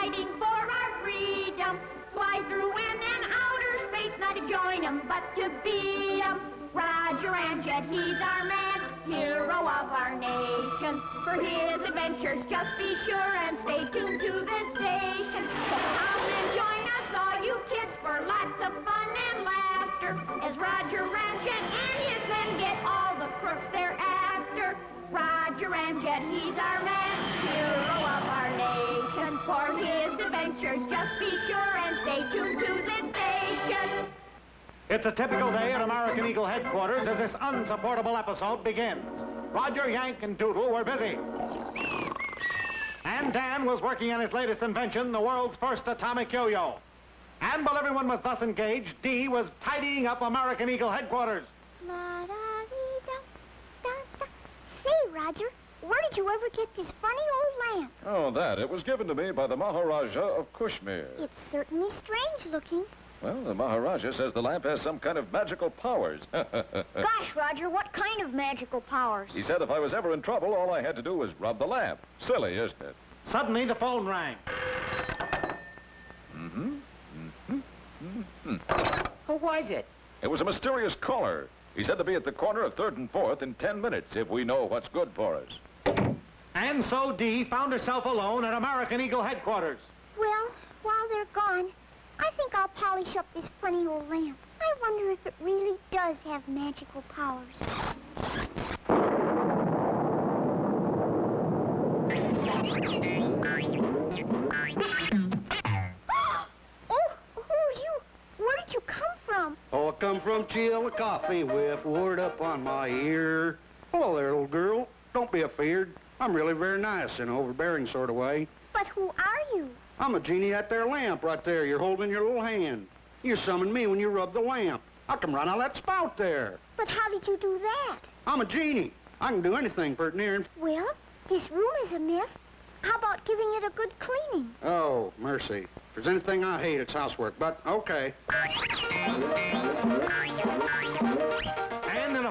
fighting for our freedom. Fly through and then outer space, not to join 'em, but to beat 'em. Roger Ramjet, he's our man, hero of our nation. For his adventures, just be sure and stay tuned to this station. So come and join us, all you kids, for lots of fun and laughter. As Roger Ramjet and his men get all the crooks they're after. Roger Ramjet, he's our man, hero of our for his adventures, just be sure and stay tuned to this station. It's a typical day at American Eagle headquarters as this unsupportable episode begins. Roger, Yank, and Doodle were busy. And Dan was working on his latest invention, the world's first atomic yo-yo. And while everyone was thus engaged, Dee was tidying up American Eagle headquarters. Say, Roger, where did you ever get this funny old lamp? Oh, that. It was given to me by the Maharaja of Kushmir. It's certainly strange looking. Well, the Maharaja says the lamp has some kind of magical powers. Gosh, Roger, what kind of magical powers? he said if I was ever in trouble, all I had to do was rub the lamp. Silly, isn't it? Suddenly, the phone rang. Mm-hmm. Mm-hmm. Mm-hmm. Who was it? It was a mysterious caller. He said to be at the corner of 3rd and 4th in 10 minutes if we know what's good for us. And so Dee found herself alone at American Eagle headquarters. Well, while they're gone, I think I'll polish up this funny old lamp. I wonder if it really does have magical powers. oh, who are you? Where did you come from? Oh, I come from with coffee with word up on my ear. Hello there, little girl. Don't be afeard. I'm really very nice in an overbearing sort of way. But who are you? I'm a genie at their lamp right there you're holding your little hand. You summoned me when you rubbed the lamp. I come run out that spout there. But how did you do that? I'm a genie. I can do anything pert near. Well, this room is a mess. How about giving it a good cleaning? Oh, mercy. If there's anything I hate, it's housework, but okay.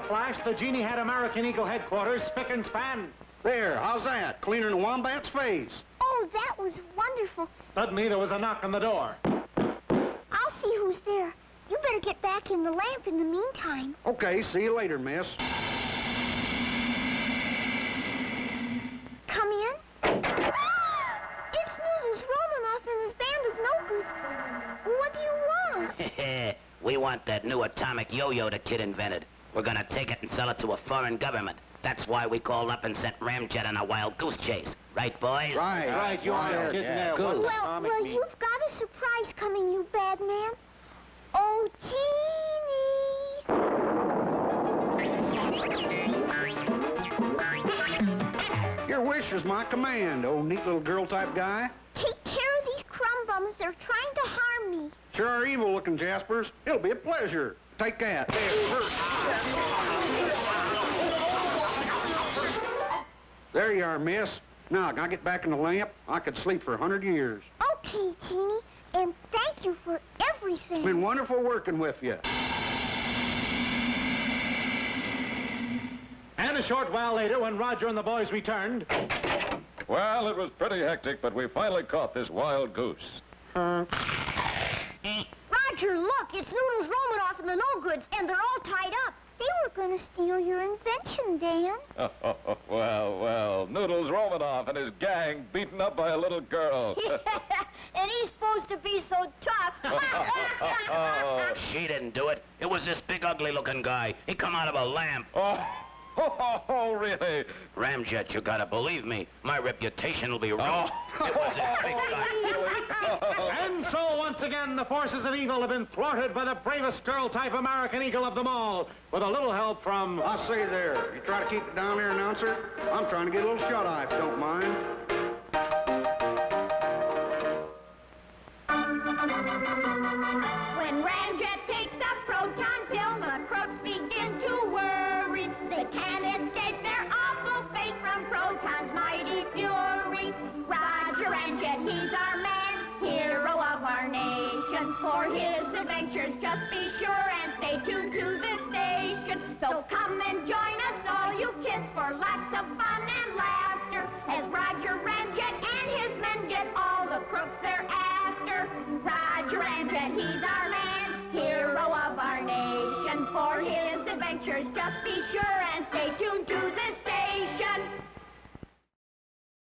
And in a flash, the genie had American Eagle headquarters spick and span. There, how's that? Cleaner than a wombat's face. Oh, that was wonderful. Suddenly, there was a knock on the door. I'll see who's there. You better get back in the lamp in the meantime. Okay, see you later, miss. Come in. it's Noodles Romanoff and his band of no-goods. What do you want? we want that new atomic yo-yo the kid invented. We're gonna take it and sell it to a foreign government. That's why we called up and sent Ramjet on a wild goose chase. Right, boys? Right. Right, you are Right. kidding there. Good. Well, well, you've got a surprise coming, you bad man. Oh, Genie! Your wish is my command, oh neat little girl type guy. Take care of these crumb bums. They're trying to harm me. Sure are evil looking, Jaspers. It'll be a pleasure. Take that. There, There you are, miss. Now, can I get back in the lamp? I could sleep for a hundred years. Okay, Genie, and thank you for everything. It's been wonderful working with you. And a short while later, when Roger and the boys returned, Well, it was pretty hectic, but we finally caught this wild goose. Roger, look, it's Noodles Romanoff and the no-goods, and they're all tied up. They were going to steal your invention, Dan. Oh, oh, oh, well, well, Noodles Romanoff and his gang beaten up by a little girl. and he's supposed to be so tough. She didn't do it. It was this big, ugly-looking guy. He come out of a lamp. Oh, oh, oh, really? Ramjet, you gotta believe me. My reputation will be ruined. Oh. It was this big guy. and so once again, the forces of evil have been thwarted by the bravest girl-type American Eagle of them all, with a little help from... I say there, you try to keep it down there, announcer. I'm trying to get a little shut-eye, if you don't mind. Can't escape their awful fate from proton's mighty fury. Roger Ramjet, he's our man, hero of our nation. For his adventures, just be sure and stay tuned to this station. So come and join us, all you kids, for lots of fun and laughter. As Roger Ramjet and his men get all the crooks they're after. Roger Ramjet, he's our man, for his adventures. Just be sure and stay tuned to this